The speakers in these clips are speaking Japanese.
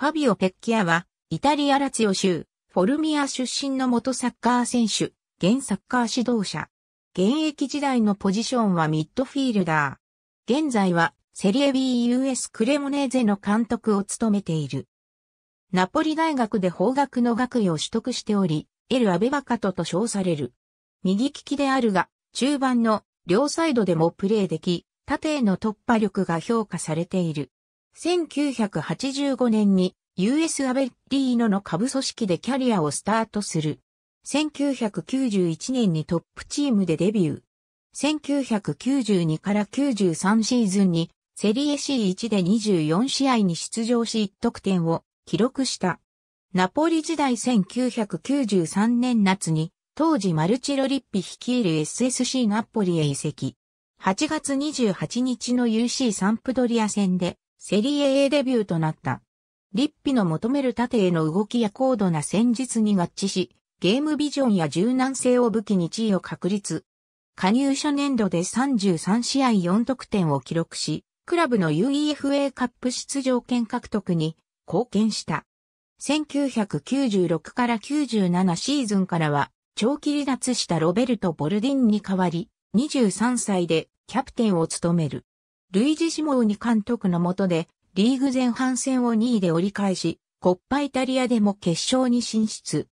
ファビオ・ペッキアは、イタリアラツィオ州、フォルミア出身の元サッカー選手、現サッカー指導者。現役時代のポジションはミッドフィールダー。現在は、セリエ BUS クレモネーゼの監督を務めている。ナポリ大学で法学の学位を取得しており、エル・アベバカトと称される。右利きであるが、中盤の両サイドでもプレーでき、縦への突破力が評価されている。1985年に US アベッリーノの下部組織でキャリアをスタートする。1991年にトップチームでデビュー。1992から93シーズンにセリエ C1 で24試合に出場し1得点を記録した。ナポリ時代1993年夏に当時マルチロリッピ率いる SSC ナポリへ移籍。8月28日の UC サンプドリア戦でセリエ A デビューとなった。リッピの求める縦への動きや高度な戦術に合致し、ゲームビジョンや柔軟性を武器に地位を確立。加入者年度で33試合4得点を記録し、クラブの UEFA カップ出場権獲得に貢献した。1996から97シーズンからは、長期離脱したロベルト・ボルディンに代わり、23歳でキャプテンを務める。ルイジ・シモーニ監督の下で、リーグ前半戦を2位で折り返し、コッパイタリアでも決勝に進出。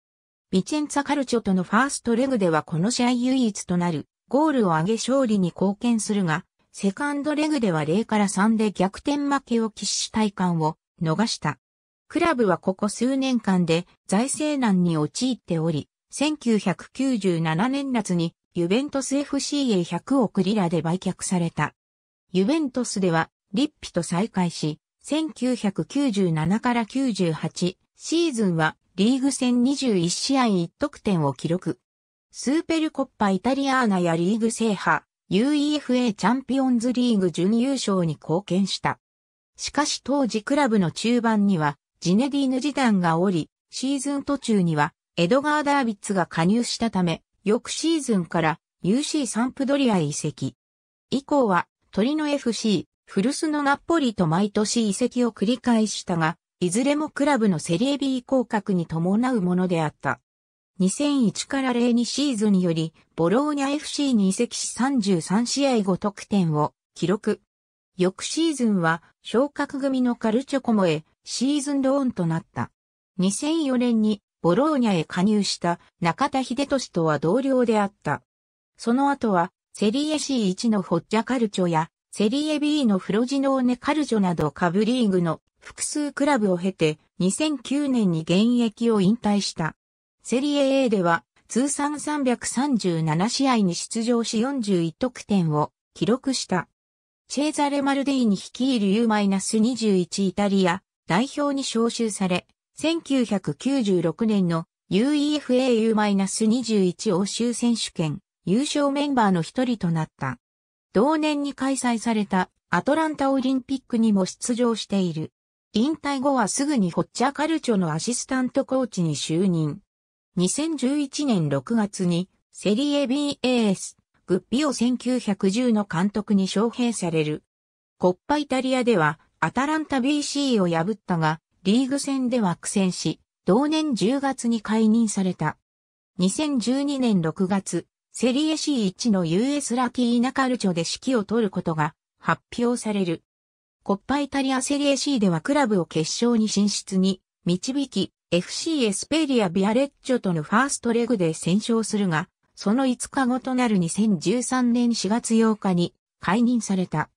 ビチェンツァカルチョとのファーストレグではこの試合唯一となるゴールを挙げ勝利に貢献するが、セカンドレグでは0から3で逆転負けを喫し体感を逃した。クラブはここ数年間で財政難に陥っており、1997年夏にユベントス FC へ100億リラで売却された。ユベントスではリッピと再会し、1997から98シーズンはリーグ戦21試合1得点を記録。スーペルコッパイタリアーナやリーグ制覇、UEFA チャンピオンズリーグ準優勝に貢献した。しかし当時クラブの中盤にはジネディーヌ時短がおり、シーズン途中にはエドガー・ダービッツが加入したため、翌シーズンから UC サンプドリアへ移籍。以降はトリノ FC、古巣のナッポリと毎年移籍を繰り返したが、いずれもクラブのセリエ B 降格に伴うものであった。2001から02シーズンにより、ボローニャ FC に移籍し33試合5得点を記録。翌シーズンは昇格組のカルチョコモへシーズンローンとなった。2004年にボローニャへ加入した中田秀俊とは同僚であった。その後はセリエ C1 のホッジャカルチョやセリエ B のフロジノーネカルチョなど下部リーグの複数クラブを経て2009年に現役を引退した。セリエ A では通算337試合に出場し41得点を記録した。チェーザレ・マルディに率いる U-21 イタリア代表に招集され、1996年の UEFA U-21 欧州選手権優勝メンバーの一人となった。同年に開催されたアトランタオリンピックにも出場している。引退後はすぐにホッチャカルチョのアシスタントコーチに就任。2011年6月にセリエ BAS グッピオ1910の監督に招聘される。コッパイタリアではアタランタ BC を破ったが、リーグ戦では苦戦し、同年10月に解任された。2012年6月、セリエ C1 の US ラティーナカルチョで指揮を取ることが発表される。コッパイタリアセリエ C ではクラブを決勝に進出に導き、FC エスペリア・ビアレッチョとのファーストレグで戦勝するが、その5日後となる2013年4月8日に解任された。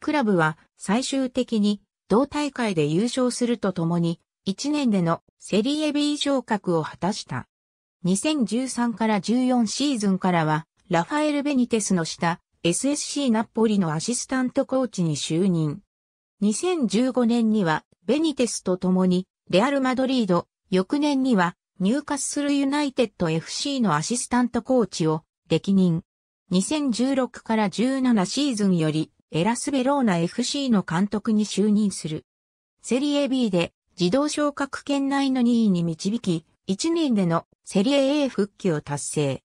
クラブは最終的に同大会で優勝するとともに1年でのセリエ B 昇格を果たした。2013から14シーズンからはラファエル・ベニテスの下 SSC ナポリのアシスタントコーチに就任。2015年にはベニテスと共にレアル・マドリード、翌年にはニューカッスル・ユナイテッド FC のアシスタントコーチを歴任。2016から17シーズンよりエラスベローナ FC の監督に就任する。セリエ B で自動昇格圏内の2位に導き、1年でのセリエ A 復帰を達成。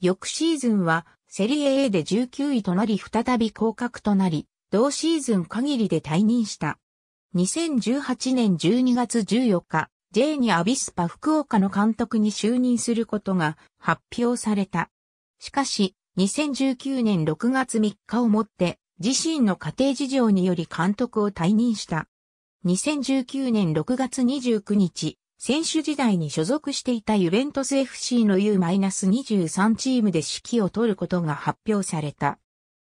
翌シーズンはセリエ A で19位となり再び降格となり、同シーズン限りで退任した。2018年12月14日、J にアビスパ福岡の監督に就任することが発表された。しかし、2019年6月3日をもって自身の家庭事情により監督を退任した。2019年6月29日、選手時代に所属していたユベントス FC の U-23 チームで指揮を取ることが発表された。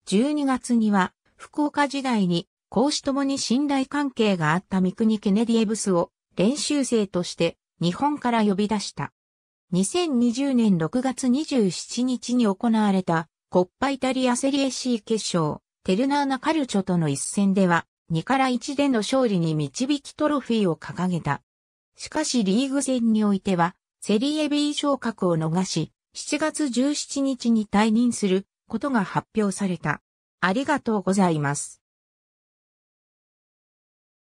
12月には、福岡時代に、講師ともに信頼関係があった三国ケネディエブスを練習生として日本から呼び出した。2020年6月27日に行われたコッパイタリアセリエ C 決勝、テルナーナカルチョとの一戦では、2から1での勝利に導きトロフィーを掲げた。しかしリーグ戦においては、セリエ B 昇格を逃し、7月17日に退任することが発表された。ありがとうございます。